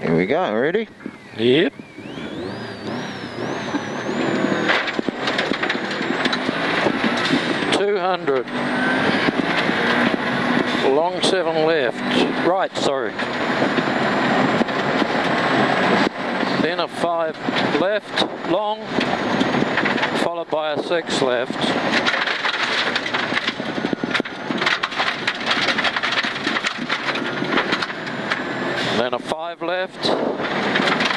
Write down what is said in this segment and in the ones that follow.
we go, ready? Yep. Two hundred. Long seven left. Right, sorry. Then a five left, long, followed by a six left. Then a five left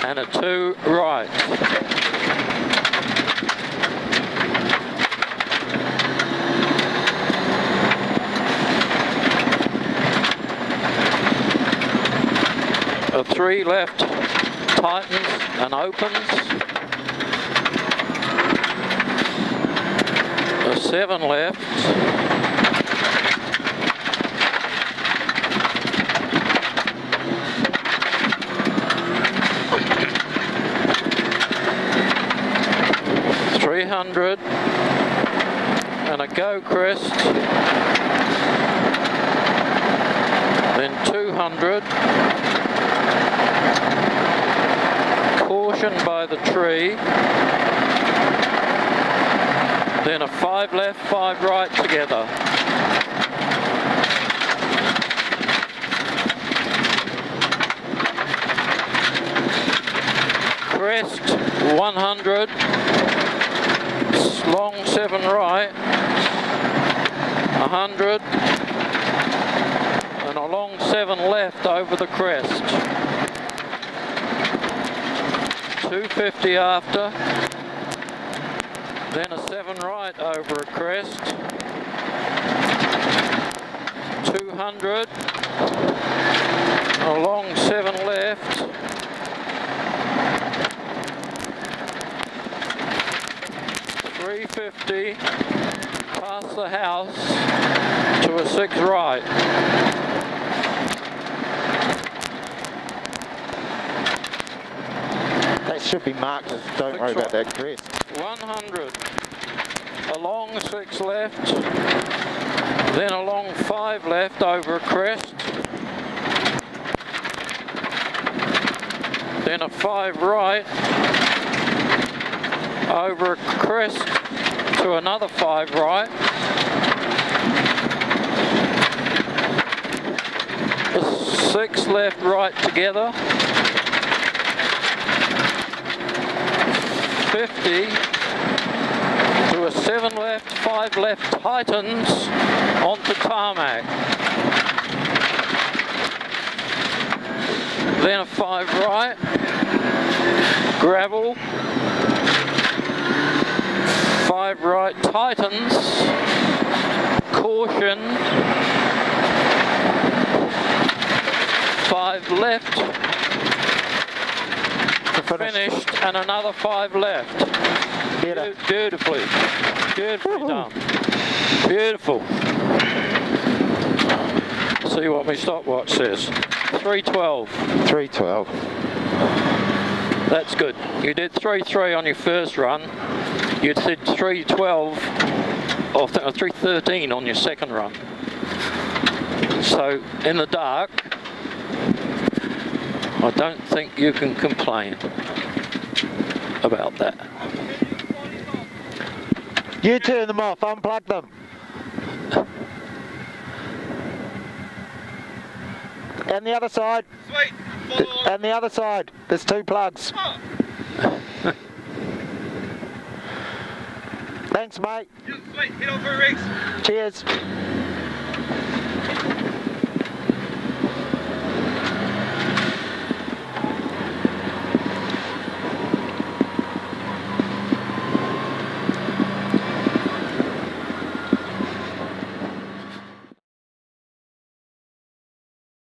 and a two right. A three left tightens and opens. A seven left. Three hundred and a go crest. Then two hundred. Caution by the tree. Then a five left, five right together. Crest 100. Long seven right. 100. And a long seven left over the crest. 250 after. Then a seven right over a crest. 200. A long seven left. Three fifty past the house to a six right. That should be marked. Don't worry about that crest. 100. A long six left. Then a long five left over a crest. Then a five right. Over a crest to another five right. Six left right together. 50 to a seven left, five left tightens onto tarmac. Then a five right, gravel, five right tightens, caution, five left, finished and another five left. Better. Beautifully, beautifully done. Beautiful. See what my stopwatch says. 312. 312. That's good. You did 3-3 on your first run. You did 312 or th- uh, or 313 on your second run. So in the dark, I don't think you can complain about that. You turn them off. Unplug them. And the other side. Sweet. And the other side. There's two plugs. Thanks, mate. Sweet. Head over, Rex. Cheers.